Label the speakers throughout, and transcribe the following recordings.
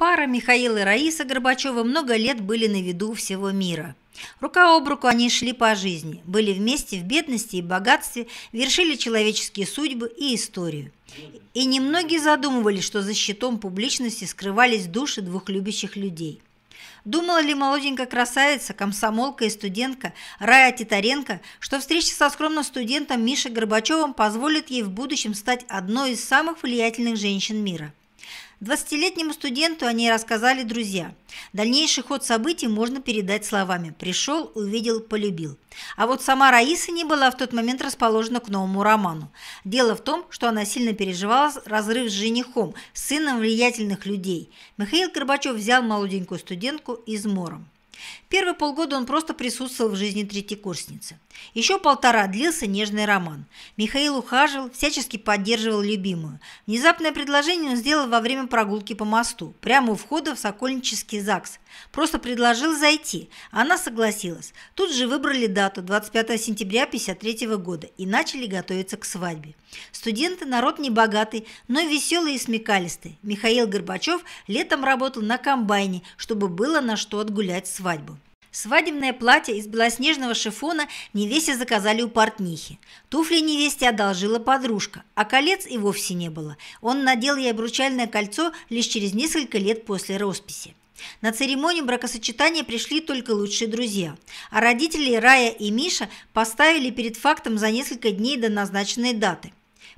Speaker 1: Пара Михаил и Раиса Горбачева много лет были на виду всего мира. Рука об руку они шли по жизни, были вместе в бедности и богатстве, вершили человеческие судьбы и историю. И немногие задумывались, что за щитом публичности скрывались души двух любящих людей. Думала ли молоденькая красавица, комсомолка и студентка Рая Титаренко, что встреча со скромным студентом Мишей Горбачевым позволит ей в будущем стать одной из самых влиятельных женщин мира? Двадцатилетнему студенту о ней рассказали друзья. Дальнейший ход событий можно передать словами «пришел, увидел, полюбил». А вот сама Раиса не была в тот момент расположена к новому роману. Дело в том, что она сильно переживала разрыв с женихом, сыном влиятельных людей. Михаил Горбачев взял молоденькую студентку измором. Первые полгода он просто присутствовал в жизни третьекурсницы. Еще полтора длился нежный роман. Михаил ухаживал, всячески поддерживал любимую. Внезапное предложение он сделал во время прогулки по мосту, прямо у входа в Сокольнический ЗАГС. Просто предложил зайти. Она согласилась. Тут же выбрали дату 25 сентября 1953 года и начали готовиться к свадьбе. Студенты – народ небогатый, но веселый и смекалистый. Михаил Горбачев летом работал на комбайне, чтобы было на что отгулять свадьбу. Свадебное платье из белоснежного шифона невесте заказали у портнихи. Туфли невесте одолжила подружка, а колец и вовсе не было. Он надел ей обручальное кольцо лишь через несколько лет после росписи. На церемонию бракосочетания пришли только лучшие друзья, а родители Рая и Миша поставили перед фактом за несколько дней до назначенной даты.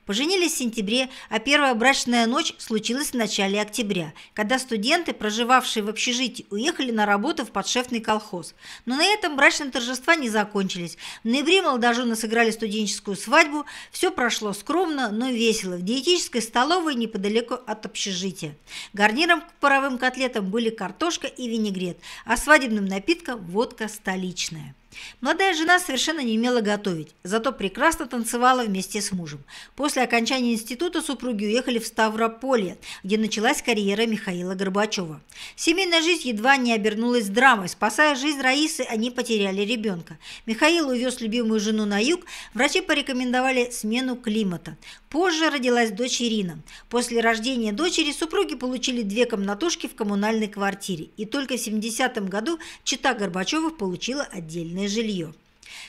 Speaker 1: Поженились в сентябре, а первая брачная ночь случилась в начале октября, когда студенты, проживавшие в общежитии, уехали на работу в подшефный колхоз. Но на этом брачные торжества не закончились. В ноябре молодожены сыграли студенческую свадьбу. Все прошло скромно, но весело. В диетической столовой неподалеку от общежития. Гарниром к паровым котлетам были картошка и винегрет, а свадебным напитком водка столичная. Молодая жена совершенно не умела готовить, зато прекрасно танцевала вместе с мужем. После окончания института супруги уехали в Ставрополье, где началась карьера Михаила Горбачева. Семейная жизнь едва не обернулась драмой. Спасая жизнь Раисы, они потеряли ребенка. Михаил увез любимую жену на юг, врачи порекомендовали смену климата. Позже родилась дочь Ирина. После рождения дочери супруги получили две комнатушки в коммунальной квартире, и только в 70-м году чита Горбачевых получила отдельное собственное жилье.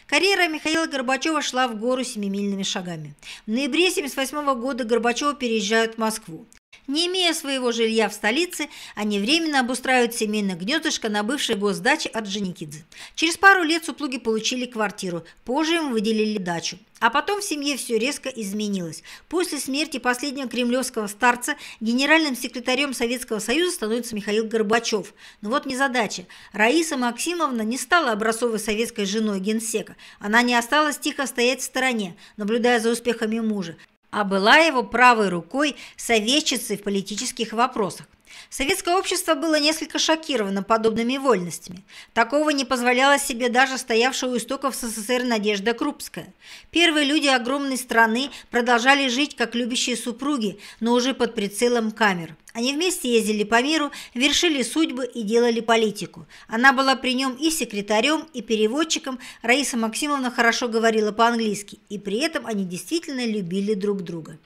Speaker 1: Карьера Михаила Горбачева шла в гору семимильными шагами. В ноябре 1978 года Горбачева переезжают в Москву. Не имея своего жилья в столице, они временно обустраивают семейное гнездышко на бывшей госдаче от Женикидзе. Через пару лет супруги получили квартиру, позже им выделили дачу. А потом в семье все резко изменилось. После смерти последнего кремлевского старца генеральным секретарем Советского Союза становится Михаил Горбачев. Но вот незадача. Раиса Максимовна не стала образцовой советской женой генсека. Она не осталась тихо стоять в стороне, наблюдая за успехами мужа а была его правой рукой советчицей в политических вопросах. Советское общество было несколько шокировано подобными вольностями. Такого не позволяла себе даже стоявшая у истоков СССР Надежда Крупская. Первые люди огромной страны продолжали жить как любящие супруги, но уже под прицелом камер. Они вместе ездили по миру, вершили судьбы и делали политику. Она была при нем и секретарем, и переводчиком. Раиса Максимовна хорошо говорила по-английски, и при этом они действительно любили друг друга.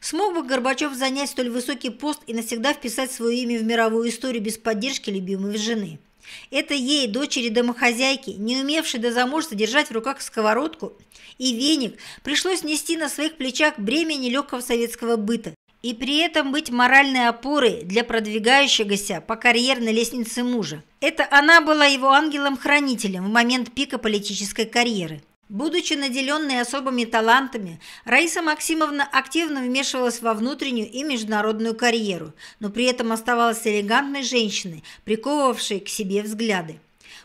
Speaker 1: Смог бы Горбачев занять столь высокий пост и навсегда вписать свое имя в мировую историю без поддержки любимой жены? Это ей, дочери домохозяйки, не умевшей до замужества держать в руках сковородку и веник, пришлось нести на своих плечах бремя нелегкого советского быта, и при этом быть моральной опорой для продвигающегося по карьерной лестнице мужа. Это она была его ангелом-хранителем в момент пика политической карьеры. Будучи наделенной особыми талантами, Раиса Максимовна активно вмешивалась во внутреннюю и международную карьеру, но при этом оставалась элегантной женщиной, приковывавшей к себе взгляды.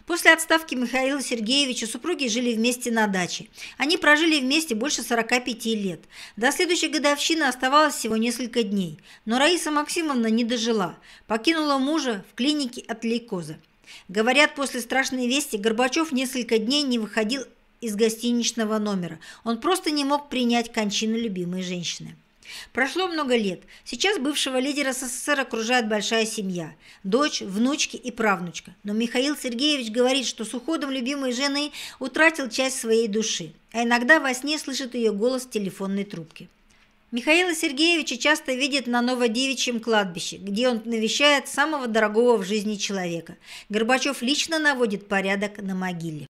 Speaker 1: После отставки Михаила Сергеевича супруги жили вместе на даче. Они прожили вместе больше 45 лет. До следующей годовщины оставалось всего несколько дней. Но Раиса Максимовна не дожила. Покинула мужа в клинике от лейкоза. Говорят, после страшной вести Горбачев несколько дней не выходил из гостиничного номера. Он просто не мог принять кончину любимой женщины. Прошло много лет. Сейчас бывшего лидера СССР окружает большая семья. Дочь, внучки и правнучка. Но Михаил Сергеевич говорит, что с уходом любимой жены утратил часть своей души. А иногда во сне слышит ее голос в телефонной трубке. Михаила Сергеевича часто видят на Новодевичьем кладбище, где он навещает самого дорогого в жизни человека. Горбачев лично наводит порядок на могиле.